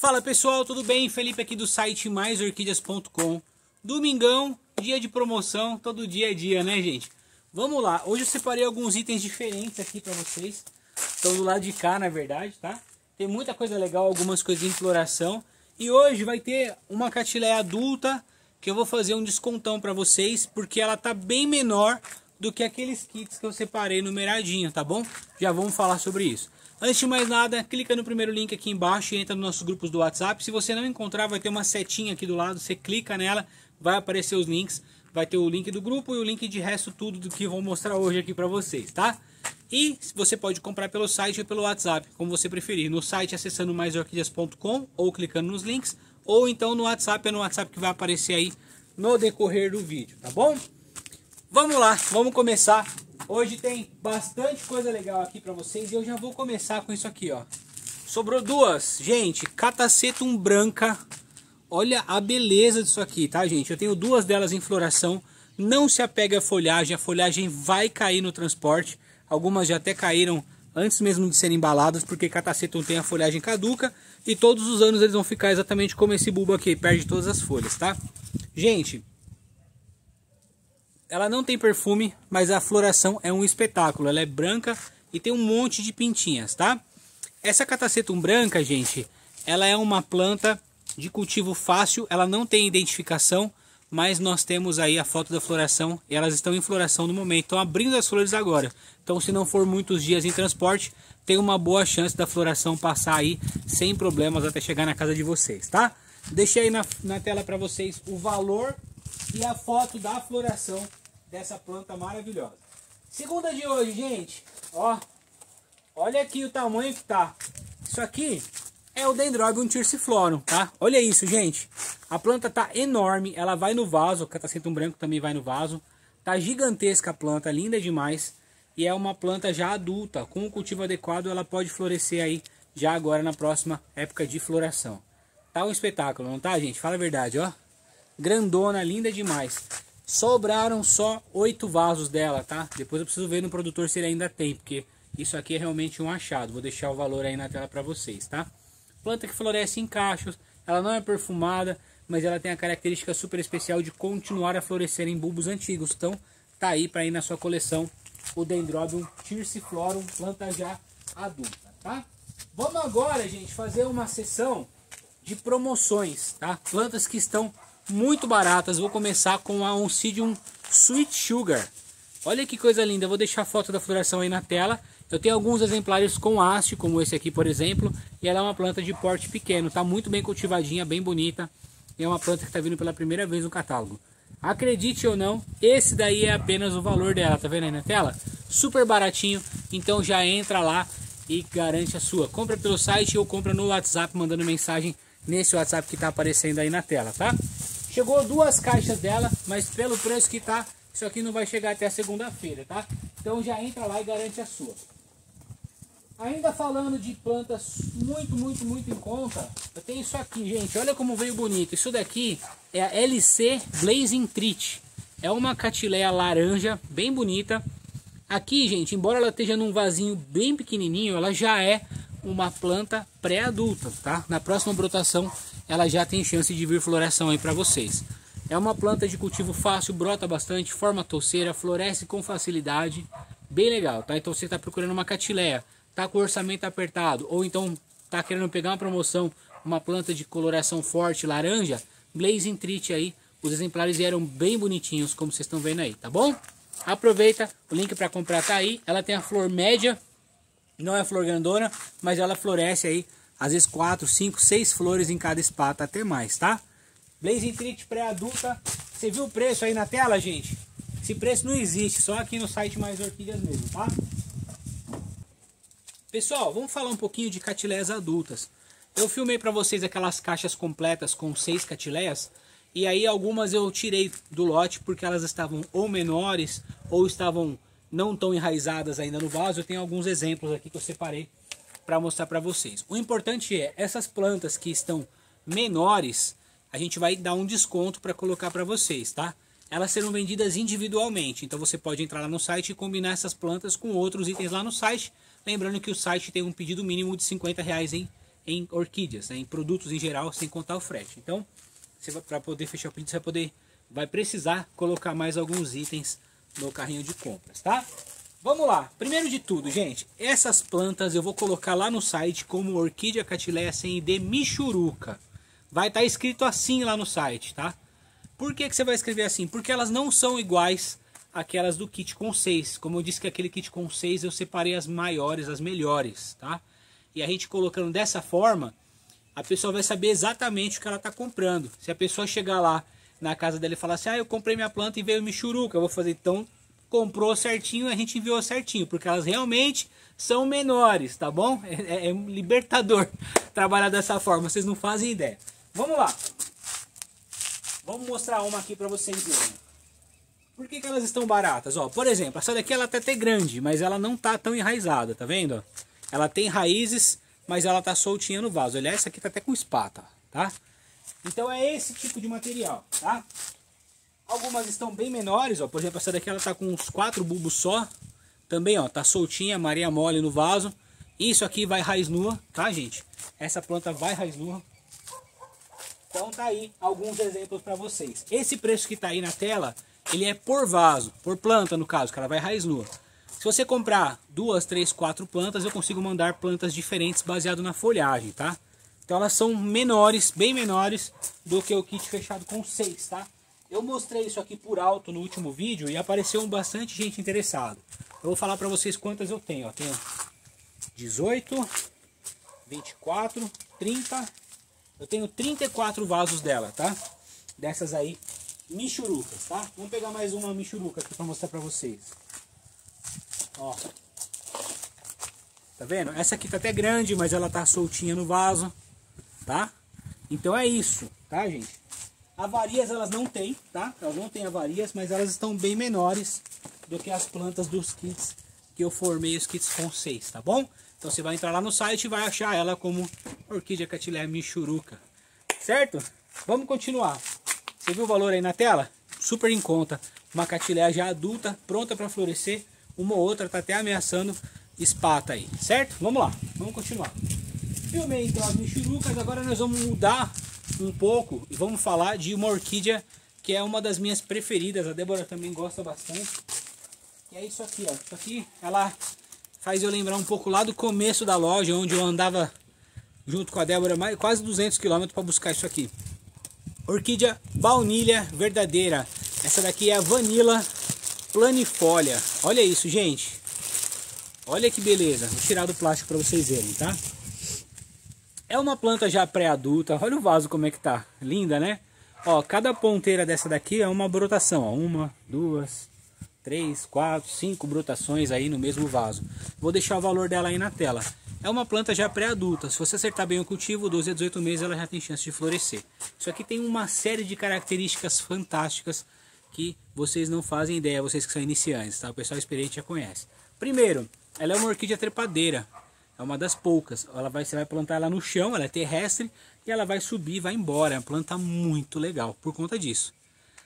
Fala pessoal, tudo bem? Felipe aqui do site maisorquídeas.com Domingão, dia de promoção, todo dia é dia, né gente? Vamos lá, hoje eu separei alguns itens diferentes aqui para vocês Estão do lado de cá, na verdade, tá? Tem muita coisa legal, algumas coisas de floração E hoje vai ter uma catileia adulta que eu vou fazer um descontão para vocês Porque ela tá bem menor do que aqueles kits que eu separei numeradinho, tá bom? Já vamos falar sobre isso Antes de mais nada, clica no primeiro link aqui embaixo e entra nos nossos grupos do WhatsApp. Se você não encontrar, vai ter uma setinha aqui do lado, você clica nela, vai aparecer os links. Vai ter o link do grupo e o link de resto tudo do que eu vou mostrar hoje aqui para vocês, tá? E você pode comprar pelo site ou pelo WhatsApp, como você preferir. No site acessando maisorquídeas.com ou clicando nos links, ou então no WhatsApp, é no WhatsApp que vai aparecer aí no decorrer do vídeo, tá bom? Vamos lá, vamos começar Hoje tem bastante coisa legal aqui para vocês e eu já vou começar com isso aqui, ó. Sobrou duas, gente, catacetum branca. Olha a beleza disso aqui, tá, gente? Eu tenho duas delas em floração. Não se apega à folhagem, a folhagem vai cair no transporte. Algumas já até caíram antes mesmo de serem embaladas, porque catacetum tem a folhagem caduca e todos os anos eles vão ficar exatamente como esse bulbo aqui, perde todas as folhas, tá? Gente, ela não tem perfume, mas a floração é um espetáculo. Ela é branca e tem um monte de pintinhas, tá? Essa catacetum branca, gente, ela é uma planta de cultivo fácil. Ela não tem identificação, mas nós temos aí a foto da floração e elas estão em floração no momento. Estão abrindo as flores agora. Então, se não for muitos dias em transporte, tem uma boa chance da floração passar aí sem problemas até chegar na casa de vocês, tá? Deixei aí na, na tela para vocês o valor e a foto da floração dessa planta maravilhosa. Segunda de hoje, gente, ó, olha aqui o tamanho que tá. Isso aqui é o Dendrobium tirsiflorum, tá? Olha isso, gente. A planta tá enorme, ela vai no vaso, o catacetum branco também vai no vaso. Tá gigantesca a planta, linda demais. E é uma planta já adulta, com o cultivo adequado ela pode florescer aí já agora na próxima época de floração. Tá um espetáculo, não tá, gente? Fala a verdade, ó. Grandona, linda demais. Sobraram só oito vasos dela, tá? Depois eu preciso ver no produtor se ele ainda tem, porque isso aqui é realmente um achado. Vou deixar o valor aí na tela para vocês, tá? Planta que floresce em cachos, ela não é perfumada, mas ela tem a característica super especial de continuar a florescer em bulbos antigos. Então, tá aí para ir na sua coleção o Dendrobium tirsiflorum, planta já adulta, tá? Vamos agora, gente, fazer uma sessão de promoções, tá? Plantas que estão muito baratas. Vou começar com a Oncidium Sweet Sugar. Olha que coisa linda, vou deixar a foto da floração aí na tela. Eu tenho alguns exemplares com haste, como esse aqui, por exemplo, e ela é uma planta de porte pequeno, tá muito bem cultivadinha, bem bonita. E é uma planta que está vindo pela primeira vez no catálogo. Acredite ou não, esse daí é apenas o valor dela, tá vendo aí na tela? Super baratinho, então já entra lá e garante a sua. Compra pelo site ou compra no WhatsApp, mandando mensagem nesse WhatsApp que está aparecendo aí na tela, tá? Chegou duas caixas dela, mas pelo preço que tá, isso aqui não vai chegar até segunda-feira, tá? Então já entra lá e garante a sua. Ainda falando de plantas muito, muito, muito em conta, eu tenho isso aqui, gente. Olha como veio bonito. Isso daqui é a LC Blazing Treat. É uma catileia laranja, bem bonita. Aqui, gente, embora ela esteja num vasinho bem pequenininho, ela já é uma planta pré-adulta, tá? Na próxima brotação ela já tem chance de vir floração aí para vocês. É uma planta de cultivo fácil, brota bastante, forma touceira, floresce com facilidade, bem legal, tá? Então você está procurando uma catileia, tá com o orçamento apertado, ou então tá querendo pegar uma promoção, uma planta de coloração forte, laranja, Blazing Treat aí, os exemplares eram bem bonitinhos, como vocês estão vendo aí, tá bom? Aproveita, o link para comprar tá aí, ela tem a flor média, não é flor grandona, mas ela floresce aí às vezes 4, 5, 6 flores em cada espata, até mais, tá? Blazing Treat pré-adulta, você viu o preço aí na tela, gente? Esse preço não existe, só aqui no site Mais Orquídeas mesmo, tá? Pessoal, vamos falar um pouquinho de catileias adultas. Eu filmei para vocês aquelas caixas completas com seis catileias, e aí algumas eu tirei do lote porque elas estavam ou menores, ou estavam não tão enraizadas ainda no vaso. Eu tenho alguns exemplos aqui que eu separei para mostrar para vocês. O importante é, essas plantas que estão menores, a gente vai dar um desconto para colocar para vocês, tá? Elas serão vendidas individualmente, então você pode entrar lá no site e combinar essas plantas com outros itens lá no site. Lembrando que o site tem um pedido mínimo de 50 reais em, em orquídeas, né, em produtos em geral, sem contar o frete. Então, para poder fechar o pedido, você vai poder, vai precisar colocar mais alguns itens no carrinho de compras, tá? Vamos lá. Primeiro de tudo, gente, essas plantas eu vou colocar lá no site como Orquídea Catileia sem ID Michuruca. Vai estar tá escrito assim lá no site, tá? Por que, que você vai escrever assim? Porque elas não são iguais àquelas do kit com 6. Como eu disse que aquele kit com 6 eu separei as maiores, as melhores, tá? E a gente colocando dessa forma, a pessoa vai saber exatamente o que ela está comprando. Se a pessoa chegar lá na casa dela e falar assim, ah, eu comprei minha planta e veio michuruca, eu vou fazer, então comprou certinho, a gente enviou certinho, porque elas realmente são menores, tá bom? É, é, é libertador trabalhar dessa forma, vocês não fazem ideia. Vamos lá. Vamos mostrar uma aqui para vocês verem. Por que, que elas estão baratas? Ó, por exemplo, essa daqui ela até grande, mas ela não tá tão enraizada, tá vendo? Ela tem raízes, mas ela tá soltinha no vaso. Aliás, essa aqui tá até com espata, tá? Então é esse tipo de material, tá? Algumas estão bem menores, ó. Por exemplo, essa daqui ela tá com uns quatro bulbos só. Também, ó, tá soltinha, maria mole no vaso. Isso aqui vai raiz nua, tá, gente? Essa planta vai raiz nua. Então tá aí alguns exemplos para vocês. Esse preço que tá aí na tela, ele é por vaso, por planta no caso, que ela vai raiz nua. Se você comprar duas, três, quatro plantas, eu consigo mandar plantas diferentes baseado na folhagem, tá? Então elas são menores, bem menores do que o kit fechado com seis, tá? Eu mostrei isso aqui por alto no último vídeo e apareceu bastante gente interessada. Eu vou falar para vocês quantas eu tenho. Ó. Tenho 18, 24, 30. Eu tenho 34 vasos dela, tá? Dessas aí, michurucas, tá? Vamos pegar mais uma michuruca aqui para mostrar para vocês. Ó. Tá vendo? Essa aqui tá até grande, mas ela tá soltinha no vaso, tá? Então é isso, tá, gente? Avarias elas não têm, tá? Elas não têm avarias, mas elas estão bem menores do que as plantas dos kits que eu formei os kits com 6, tá bom? Então você vai entrar lá no site e vai achar ela como Orquídea Catilé Michuruca, certo? Vamos continuar. Você viu o valor aí na tela? Super em conta. Uma catilé já adulta, pronta para florescer uma ou outra está até ameaçando espata aí, certo? Vamos lá, vamos continuar. Filmei então as michurucas, agora nós vamos mudar um pouco e vamos falar de uma orquídea que é uma das minhas preferidas, a Débora também gosta bastante. E é isso aqui, ó. Isso aqui, ela faz eu lembrar um pouco lá do começo da loja, onde eu andava junto com a Débora mais, quase 200 km para buscar isso aqui. Orquídea baunilha verdadeira. Essa daqui é a Vanilla planifolia. Olha isso, gente. Olha que beleza. Vou tirar do plástico para vocês verem, tá? É uma planta já pré-adulta. Olha o vaso como é que tá. Linda, né? Ó, cada ponteira dessa daqui é uma brotação. Ó. Uma, duas, três, quatro, cinco brotações aí no mesmo vaso. Vou deixar o valor dela aí na tela. É uma planta já pré-adulta. Se você acertar bem o cultivo, 12 a 18 meses ela já tem chance de florescer. Isso aqui tem uma série de características fantásticas que vocês não fazem ideia, vocês que são iniciantes, tá? O pessoal experiente já conhece. Primeiro, ela é uma orquídea trepadeira. É uma das poucas. Ela vai, você vai plantar ela no chão, ela é terrestre e ela vai subir e vai embora. É uma planta muito legal por conta disso.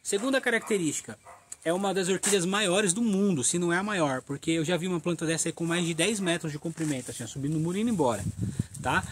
Segunda característica, é uma das orquídeas maiores do mundo, se não é a maior, porque eu já vi uma planta dessa com mais de 10 metros de comprimento, assim, subindo no muro e indo embora, tá?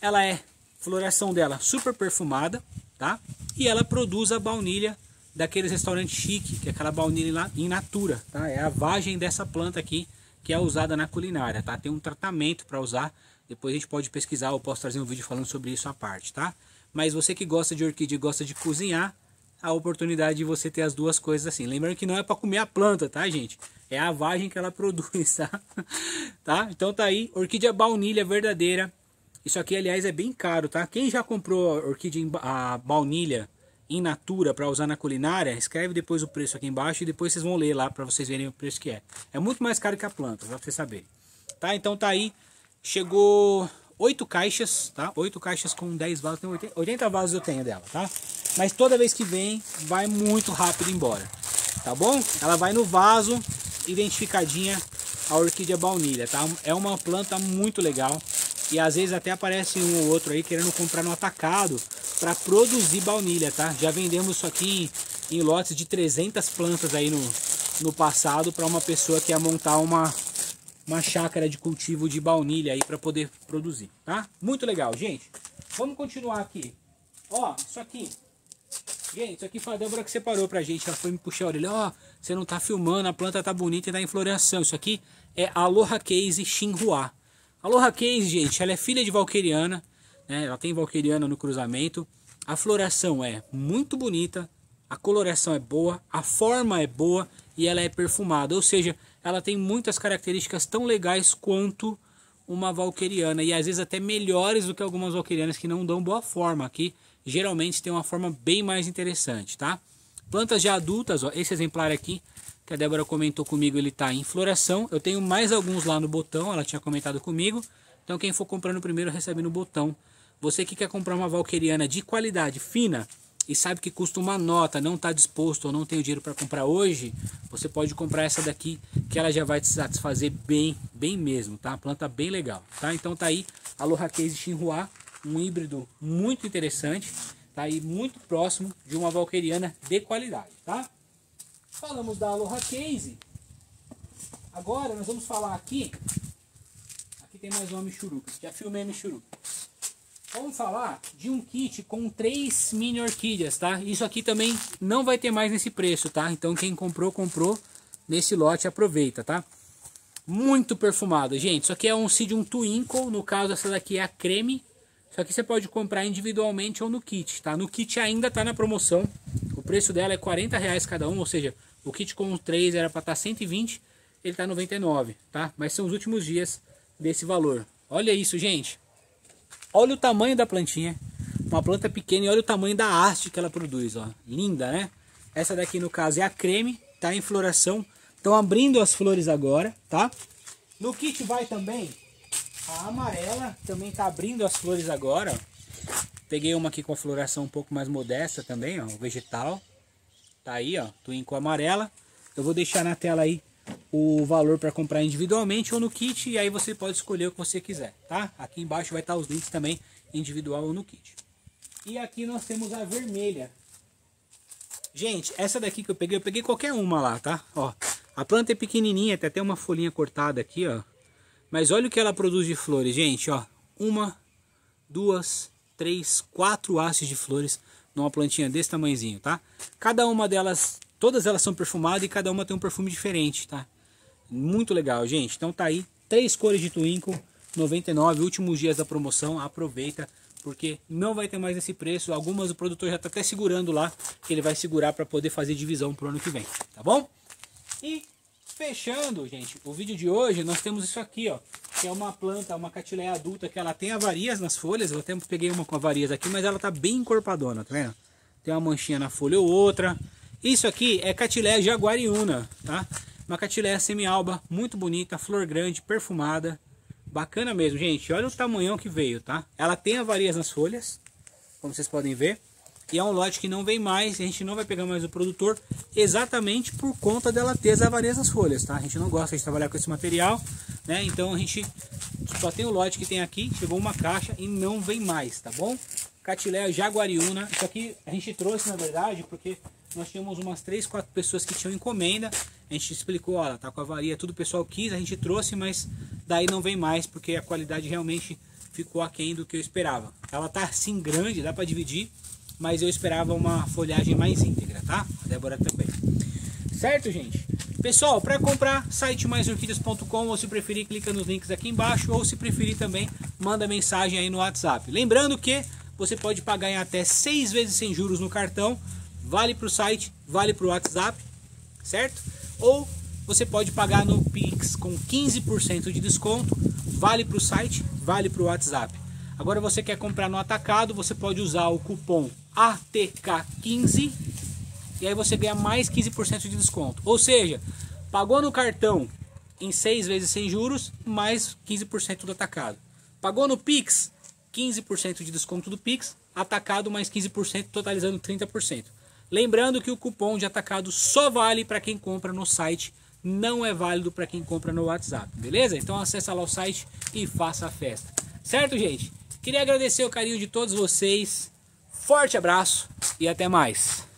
Ela é, floração dela super perfumada, tá? E ela produz a baunilha daqueles restaurantes chique, que é aquela baunilha in natura, tá? É a vagem dessa planta aqui que é usada na culinária, tá? Tem um tratamento para usar, depois a gente pode pesquisar, ou posso trazer um vídeo falando sobre isso à parte, tá? Mas você que gosta de orquídea e gosta de cozinhar, a oportunidade de você ter as duas coisas assim. Lembrando que não é para comer a planta, tá, gente? É a vagem que ela produz, tá? tá? Então tá aí, orquídea baunilha verdadeira. Isso aqui, aliás, é bem caro, tá? Quem já comprou orquídea a baunilha in natura para usar na culinária, escreve depois o preço aqui embaixo e depois vocês vão ler lá para vocês verem o preço que é. É muito mais caro que a planta, para vocês saberem. Tá? Então tá aí, chegou 8 caixas, tá? 8 caixas com 10 vasos, tem 80, 80 vasos eu tenho dela, tá? Mas toda vez que vem, vai muito rápido embora, tá bom? Ela vai no vaso, identificadinha a orquídea baunilha, tá? É uma planta muito legal e às vezes até aparece um ou outro aí querendo comprar no atacado para produzir baunilha, tá? Já vendemos isso aqui em, em, lotes de 300 plantas aí no, no passado para uma pessoa que ia montar uma, uma chácara de cultivo de baunilha aí para poder produzir, tá? Muito legal, gente. Vamos continuar aqui. Ó, isso aqui. Gente, isso aqui foi a Débora que separou pra gente. Ela foi me puxar a orelha. Ó, você não tá filmando, a planta tá bonita e tá em floração. Isso aqui é Aloha Case Xinhua. Aloha Case, gente, ela é filha de Valqueriana. Né? Ela tem Valqueriana no cruzamento. A floração é muito bonita. A coloração é boa. A forma é boa. E ela é perfumada. Ou seja, ela tem muitas características tão legais quanto uma valqueriana e às vezes até melhores do que algumas valquerianas que não dão boa forma aqui. Geralmente tem uma forma bem mais interessante, tá? Plantas já adultas, ó, esse exemplar aqui que a Débora comentou comigo, ele está em floração. Eu tenho mais alguns lá no botão, ela tinha comentado comigo. Então quem for comprando primeiro recebe no botão. Você que quer comprar uma valqueriana de qualidade fina, e sabe que custa uma nota, não está disposto ou não tem o dinheiro para comprar hoje, você pode comprar essa daqui que ela já vai te satisfazer bem, bem mesmo, tá? Planta bem legal, tá? Então tá aí a Aloha Case Xinhua, um híbrido muito interessante, tá aí muito próximo de uma valqueriana de qualidade, tá? Falamos da Aloha Case. Agora nós vamos falar aqui. Aqui tem mais uma Michuruca. Já filmei a Michuruca. Vamos falar de um kit com três mini orquídeas, tá? Isso aqui também não vai ter mais nesse preço, tá? Então quem comprou, comprou nesse lote, aproveita, tá? Muito perfumado, gente. Isso aqui é um Sidium Twinkle, no caso essa daqui é a creme. Isso aqui você pode comprar individualmente ou no kit, tá? No kit ainda tá na promoção. Preço dela é 40 reais cada um, ou seja, o kit com três era para estar tá 120, ele tá 99, tá? Mas são os últimos dias desse valor. Olha isso, gente. Olha o tamanho da plantinha. Uma planta pequena e olha o tamanho da haste que ela produz, ó. Linda, né? Essa daqui no caso é a creme, tá em floração. Estão abrindo as flores agora, tá? No kit vai também a amarela, também tá abrindo as flores agora, ó. Peguei uma aqui com a floração um pouco mais modesta também, ó, vegetal. Tá aí, ó, com amarela. Eu vou deixar na tela aí o valor para comprar individualmente ou no kit e aí você pode escolher o que você quiser, tá? Aqui embaixo vai estar os links também individual ou no kit. E aqui nós temos a vermelha. Gente, essa daqui que eu peguei, eu peguei qualquer uma lá, tá? Ó, a planta é pequenininha, tem até uma folhinha cortada aqui, ó. Mas olha o que ela produz de flores, gente, ó. Uma, duas, três, quatro hastes de flores numa plantinha desse tamanhozinho, tá? Cada uma delas, todas elas são perfumadas e cada uma tem um perfume diferente, tá? Muito legal, gente. Então tá aí, três cores de Twinkle, 99, últimos dias da promoção, aproveita, porque não vai ter mais esse preço. Algumas o produtor já está até segurando lá, que ele vai segurar para poder fazer divisão pro ano que vem, tá bom? E fechando, gente, o vídeo de hoje, nós temos isso aqui, ó, que é uma planta, uma catileia adulta, que ela tem avarias nas folhas, eu até peguei uma com avarias aqui, mas ela tá bem encorpadona, tá vendo? Tem uma manchinha na folha ou outra. Isso aqui é catileia jaguariúna, tá? Uma catileia semi-alba, muito bonita, flor grande, perfumada. Bacana mesmo, gente. Olha o tamanhão que veio, tá? Ela tem avarias nas folhas, como vocês podem ver. E é um lote que não vem mais, a gente não vai pegar mais o produtor, exatamente por conta dela ter as avarias nas folhas, tá? A gente não gosta de trabalhar com esse material, né? Então a gente só tem o lote que tem aqui, chegou uma caixa e não vem mais, tá bom? Catileia jaguariúna, isso aqui a gente trouxe na verdade, porque nós tínhamos umas 3, 4 pessoas que tinham encomenda. A gente explicou, olha, tá com avaria, tudo o pessoal quis, a gente trouxe, mas daí não vem mais, porque a qualidade realmente ficou aquém do que eu esperava. Ela tá assim grande, dá para dividir, mas eu esperava uma folhagem mais íntegra, tá? A Débora também. Certo, gente? Pessoal, para comprar, site maisorquídeas.com ou se preferir, clica nos links aqui embaixo ou se preferir também, manda mensagem aí no WhatsApp. Lembrando que você pode pagar em até 6 vezes sem juros no cartão vale para o site, vale para o WhatsApp, certo? Ou você pode pagar no Pix com 15% de desconto, vale para o site, vale para o WhatsApp. Agora você quer comprar no atacado, você pode usar o cupom ATK15 e aí você ganha mais 15% de desconto. Ou seja, pagou no cartão em 6 vezes sem juros, mais 15% do atacado. Pagou no Pix, 15% de desconto do Pix, atacado mais 15%, totalizando 30%. Lembrando que o cupom de atacado só vale para quem compra no site, não é válido para quem compra no WhatsApp, beleza? Então acessa lá o site e faça a festa. Certo, gente? Queria agradecer o carinho de todos vocês. Forte abraço e até mais.